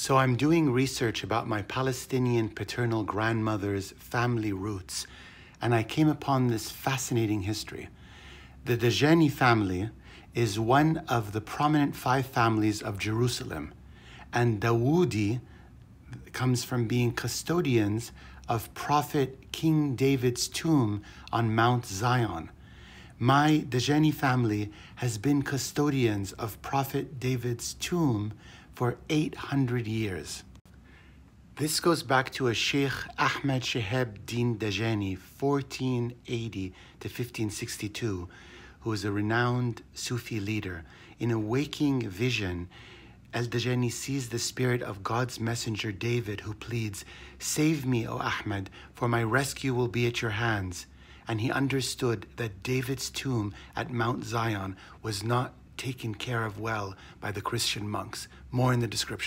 So I'm doing research about my Palestinian paternal grandmother's family roots, and I came upon this fascinating history. The Dajani family is one of the prominent five families of Jerusalem, and Dawoodi comes from being custodians of Prophet King David's tomb on Mount Zion. My Dajani family has been custodians of Prophet David's tomb for 800 years. This goes back to a Sheikh Ahmed Shihab Din Dajani, 1480 to 1562, who was a renowned Sufi leader. In a waking vision, El Dajani sees the spirit of God's messenger David, who pleads, Save me, O Ahmed, for my rescue will be at your hands. And he understood that David's tomb at Mount Zion was not taken care of well by the Christian monks. More in the description.